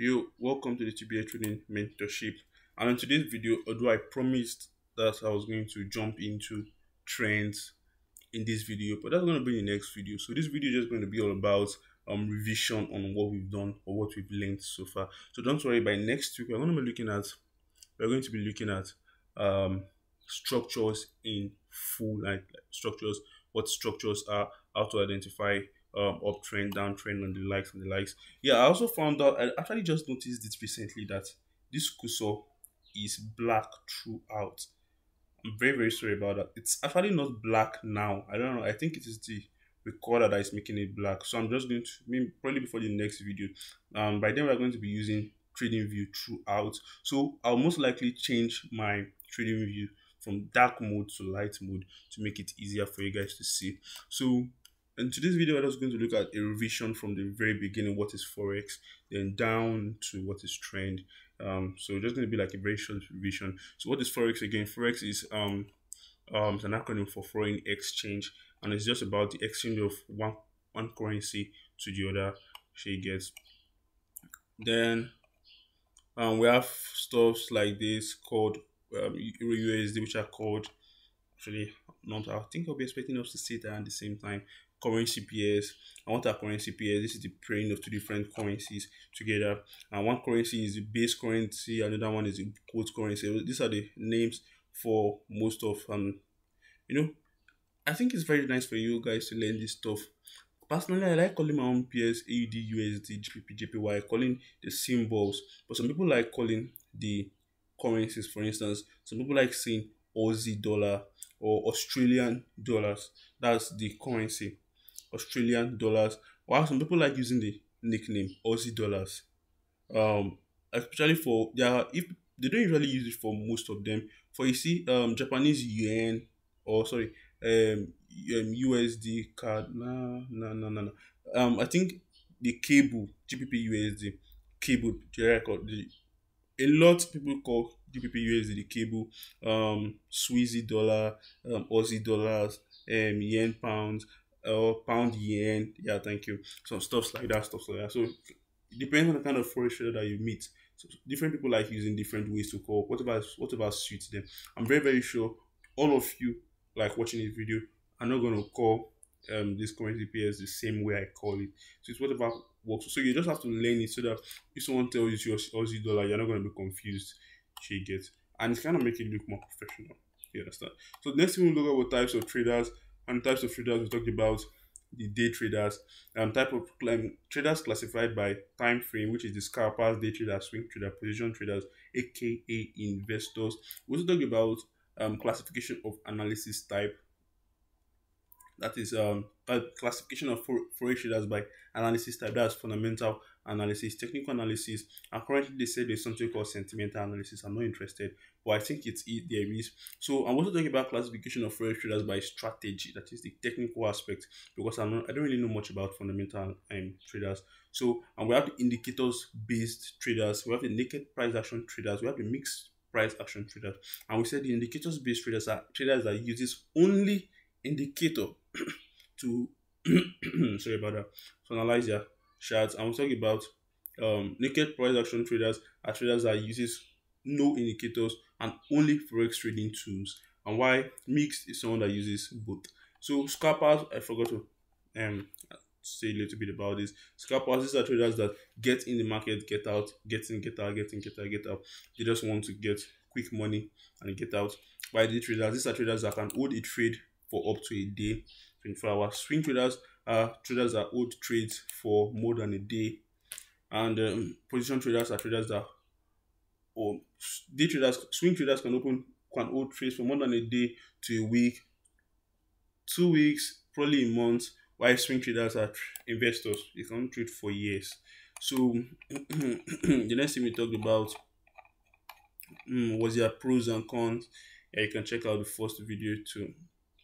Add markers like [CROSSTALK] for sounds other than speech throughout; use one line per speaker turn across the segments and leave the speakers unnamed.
You welcome to the TBX Trading Mentorship. And in today's video, although I promised that I was going to jump into trends in this video, but that's going to be in the next video. So this video is just going to be all about um revision on what we've done or what we've learned so far. So don't worry, by next week we're going to be looking at we're going to be looking at um structures in full like, like structures, what structures are, how to identify um, uptrend, downtrend, and the likes and the likes. Yeah, I also found out. I actually just noticed this recently that this cursor is black throughout. I'm very very sorry about that. It's actually not black now. I don't know. I think it is the recorder that is making it black. So I'm just going to maybe probably before the next video. Um, by then we're going to be using trading view throughout. So I'll most likely change my trading view from dark mode to light mode to make it easier for you guys to see. So in today's video, I'm just going to look at a revision from the very beginning, what is Forex, then down to what is trend. Um, so just going to be like a very short revision. So what is Forex again? Forex is um, um, it's an acronym for foreign exchange, and it's just about the exchange of one one currency to the other. She gets. Then um, we have stuffs like this called um, USD, which are called actually not. I think I'll be expecting us to see that at the same time currency pairs. And what are currency pairs this is the pairing of two different currencies together. And one currency is the base currency another one is the quote currency. These are the names for most of um you know i think it's very nice for you guys to learn this stuff. Personally i like calling my own pairs aud usd gbp jpy calling the symbols. But some people like calling the currencies for instance. Some people like saying aussie dollar or australian dollars. That's the currency Australian dollars, while some people like using the nickname Aussie dollars. Um, especially for yeah, if they don't usually use it for most of them. For you see, um, Japanese yen or sorry, um, um USD card. Nah, nah, nah, nah. Um, I think the cable GBP USD cable the record the a lot of people call GBP USD the cable, um, Swiss dollar, um, Aussie dollars, um, yen pounds, or pound yen. Yeah, thank you. Some stuff like that, stuff like that. So it depends on the kind of forex trader that you meet. So different people like using different ways to call whatever whatever suits them. I'm very very sure all of you like watching this video are not gonna call um this currency pairs the same way I call it. So it's whatever works. So you just have to learn it so that if someone tells you your Aussie dollar, you're not gonna be confused. She gets and it's kind of make it look more professional. You understand? So next thing we look at what types of traders and types of traders we talked about the day traders and type of um, traders classified by time frame which is the scalpers day traders swing trader position traders aka investors. We also talk about um, classification of analysis type. That is um classification of forex traders by analysis type. That's fundamental analysis, technical analysis, and currently they say there's something called sentimental analysis. I'm not interested, but I think it's it there is. So I'm also talking about classification of forex traders by strategy, that is the technical aspect, because I'm not I don't really know much about fundamental um, traders. So and we have the indicators based traders, we have the naked price action traders, we have the mixed price action traders, and we said the indicators based traders are traders that uses only indicator [COUGHS] to [COUGHS] sorry about that to analyze their charts and we'll about um, naked price action traders are traders that uses no indicators and only forex trading tools. And why? Mixed is someone that uses both. So scalpers i forgot to um say a little bit about this. Scalpers these are traders that get in the market get out get in get out get in get out get out. They just want to get quick money and get out. By the traders these are traders that can hold a trade for up to a day 24 hours. Swing traders are traders that hold trades for more than a day, and um, position traders are traders that or day traders, swing traders can open can hold trades for more than a day to a week, two weeks, probably a month. While swing traders are investors, they can trade for years. So [CLEARS THROAT] the next thing we talked about um, was their pros and cons. Yeah, you can check out the first video to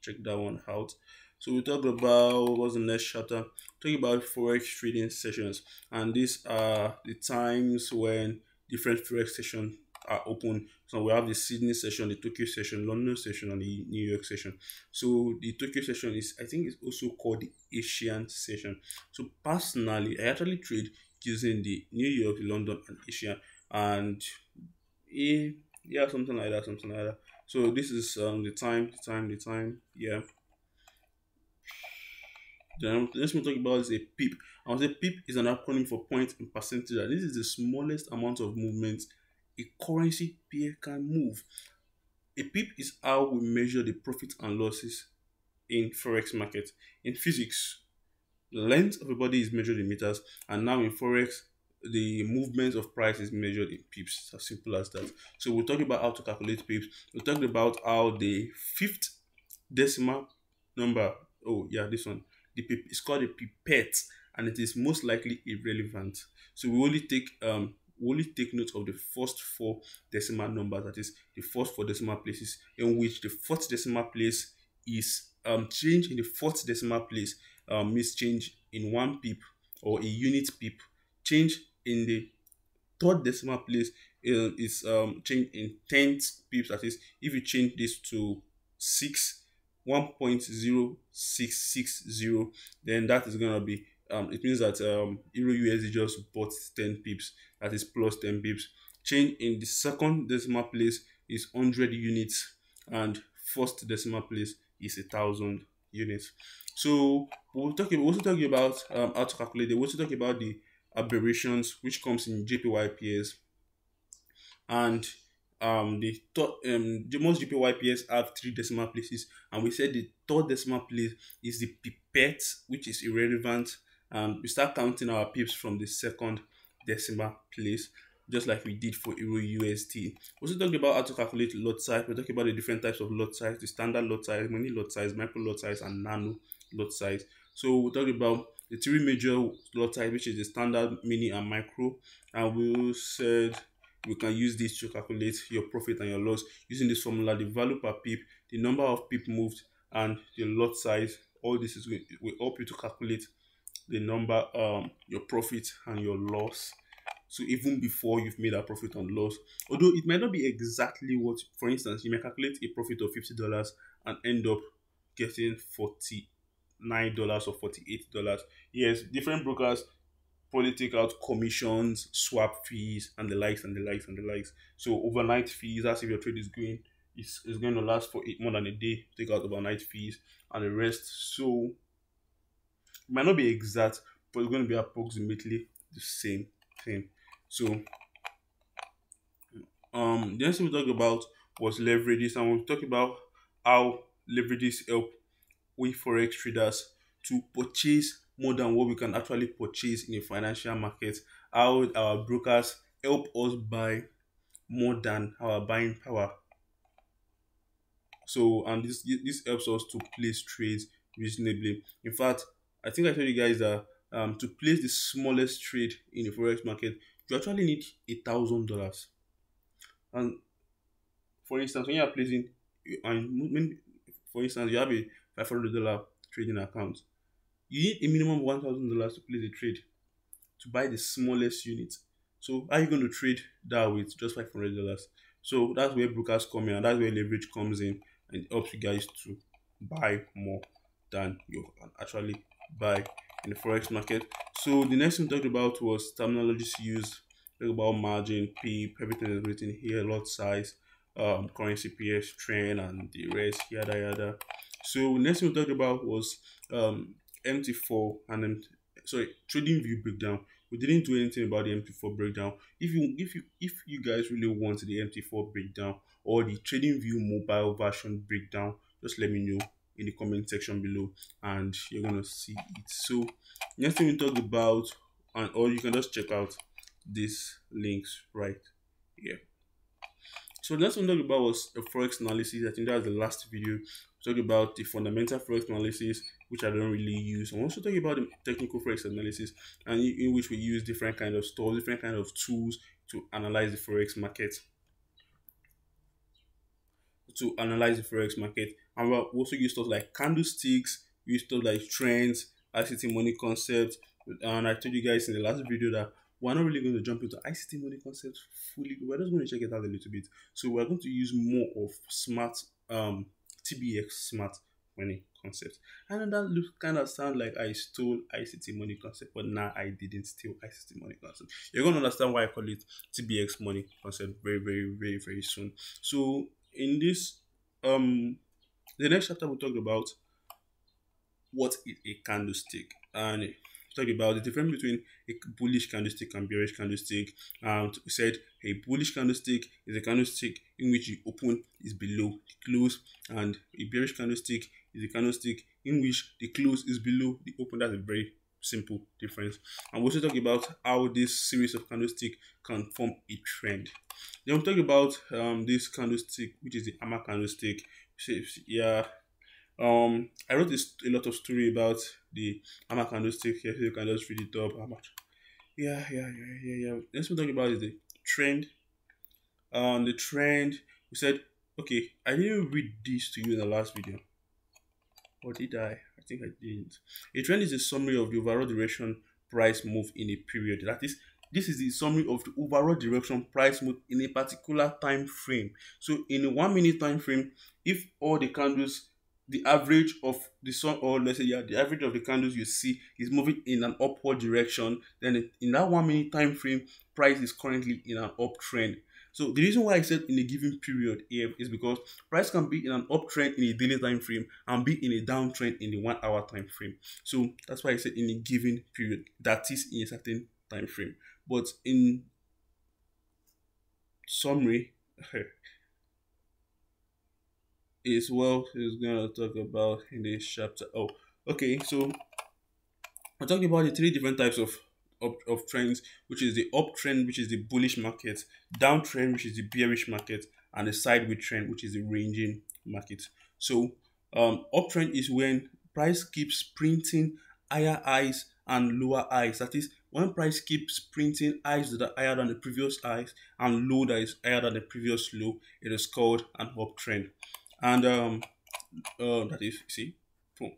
check that one out. So we talked about what's the next chapter? Talking about forex trading sessions, and these are the times when different forex sessions are open. So we have the Sydney session, the Tokyo session, London session, and the New York session. So the Tokyo session is, I think, it's also called the Asian session. So personally, I actually trade using the New York, London, and Asia, and yeah, yeah, something like that, something like that. So this is um the time, the time, the time, yeah. Then let's talk about is a pip. I would say pip is an acronym for and in percentage. This is the smallest amount of movement a currency pair can move. A pip is how we measure the profit and losses in forex market. In physics, the length of a body is measured in meters, and now in forex, the movement of price is measured in pips. It's as simple as that. So we'll talk about how to calculate pips. We'll talk about how the fifth decimal number. Oh yeah, this one. The is called a pipette, and it is most likely irrelevant. So we only take um we only take note of the first four decimal numbers. That is the first four decimal places in which the fourth decimal place is um change in the fourth decimal place um means change in one pip or a unit pip change in the third decimal place uh, is um change in tenth pips that is if you change this to 6 1.0660 then that is going to be um it means that um euro usd just bought 10 pips. That is plus 10 pips. Change in the second decimal place is 100 units and first decimal place is a thousand units. So we'll talk we'll also talk about um, how to calculate we'll also talk about the aberrations which comes in JPYPS and um the third um the most JPYPS have three decimal places and we said the third decimal place is the pipette which is irrelevant and we start counting our pips from the second decimal place just like we did for Euro USD. We also talked about how to calculate lot size. We talked about the different types of lot size, the standard lot size, mini lot size, micro lot size, and nano lot size. So we talked about the three major lot type, which is the standard, mini, and micro. And we said we can use this to calculate your profit and your loss using this formula: the value per pip, the number of pip moved, and the lot size. All this is going to will help you to calculate the number, um, your profit and your loss. So even before you've made a profit and loss, although it might not be exactly what, for instance, you may calculate a profit of fifty dollars and end up getting forty nine dollars or forty eight dollars. Yes, different brokers probably take out commissions, swap fees, and the likes and the likes and the likes. So overnight fees, as if your trade is going, is is going to last for eight more than a day. Take out overnight fees and the rest. So it might not be exact, but it's going to be approximately the same thing. So um the next thing we talked about was leverages, and we talked about how leverages help we forex traders to purchase more than what we can actually purchase in a financial market. How our brokers help us buy more than our buying power. So and this this helps us to place trades reasonably. In fact, I think I told you guys that um, to place the smallest trade in the forex market, you actually need a thousand dollars. And for instance, when you are placing, and for instance, you have a five hundred dollar trading account, you need a minimum one thousand dollars to place a trade to buy the smallest unit. So how are you going to trade that with just five hundred dollars? So that's where brokers come in, and that's where leverage comes in, and helps you guys to buy more than you can actually buy in the forex market. So the next thing we talked about was terminologies used. Talk about margin, pip, everything is written here, lot size, um, currency PS, trend, and the rest, yada yada. So next thing we talked about was um, MT4 and then sorry trading view breakdown. We didn't do anything about the MT4 breakdown. If you if you if you guys really want the MT4 breakdown or the trading view mobile version breakdown, just let me know in the comment section below and you're gonna see it. So next thing we talk about and or you can just check out these links right here. So the next one we talked about was a forex analysis. I think that was the last video. We talked about the fundamental forex analysis, which I don't really use. I'm also talking about the technical forex analysis, and in which we use different kind of stores, different kind of tools to analyze the forex market. To analyze the forex market, and we also use stuff like candlesticks, we use stuff like trends, ICT money concepts, and I told you guys in the last video that we're not really going to jump into ICT money concepts fully. We're just going to check it out a little bit. So we're going to use more of smart um TBX smart money concept. Know that looks kind of sound like I stole ICT money concept, but now nah, I didn't steal ICT money concept. You're gonna understand why I call it TBX money concept very, very, very, very soon. So in this um the next chapter we'll talk about what is a candlestick and talk about the difference between a bullish candlestick and bearish candlestick. Um, we said a bullish candlestick is a candlestick in which the open is below the close, and a bearish candlestick is a candlestick in which the close is below the open. That's a very simple difference. And we'll also talk about how this series of candlestick can form a trend. Then we'll talk about um, this candlestick, which is the hammer candlestick. Yeah, um, I wrote this, a lot of story about the hammer candlestick here, so you can just read it up. How much? Yeah, yeah, yeah, yeah, yeah. Let's talk about is the trend. Um, the trend. We said, okay, I didn't read this to you in the last video. Or did I? I think I didn't. A trend is a summary of the overall direction price move in a period. That is, this is the summary of the overall direction price move in a particular time frame. So in a one minute time frame, if all the candles the average of the sun or let's say yeah the average of the candles you see is moving in an upward direction then in that one minute time frame price is currently in an uptrend. So the reason why i said in a given period here is because price can be in an uptrend in a daily time frame and be in a downtrend in the one hour time frame. So that's why i said in a given period that is in a certain time frame. But in summary [LAUGHS] is what is gonna talk about in this chapter. Oh, okay. So I'm talking about the three different types of of, of trends, which is the uptrend, which is the bullish market, downtrend, which is the bearish market, and the sideways trend, which is the ranging market. So um, uptrend is when price keeps printing higher highs and lower highs. That is, when price keeps printing highs that are higher than the previous highs and low that is higher than the previous low, it is called an uptrend and um, uh, that is see boom.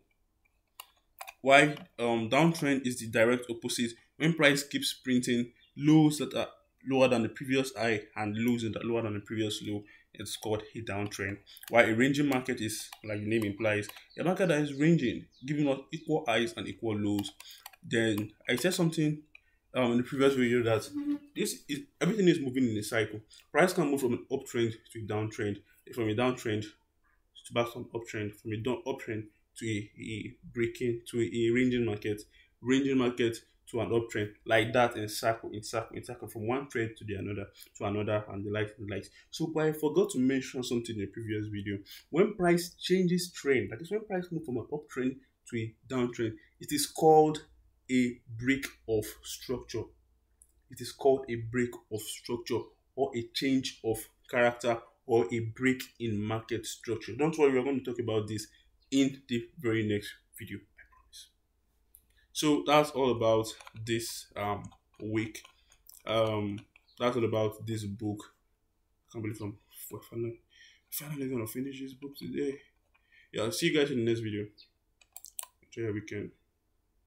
Why um downtrend is the direct opposite when price keeps printing lows that are lower than the previous high and lows that are lower than the previous low it's called a downtrend. While a ranging market is, like the name implies, a market that is ranging, giving us equal highs and equal lows. Then I said something um, in the previous video that this is everything is moving in a cycle. Price can move from an uptrend to a downtrend, from a downtrend back some uptrend from a down uptrend to a, a breaking to a, a ranging market, ranging market to an uptrend like that in circle, in circle, in circle from one trend to the another to another and the likes and the likes. So, but I forgot to mention something in the previous video. When price changes trend, that is when price moves from an uptrend to a downtrend, it is called a break of structure. It is called a break of structure or a change of character or a break in market structure. Don't worry, we're going to talk about this in the very next video, I promise. So that's all about this um, week. Um, that's all about this book. I can't believe I'm finally, finally gonna finish this book today. Yeah, I'll see you guys in the next video. Enjoy your weekend.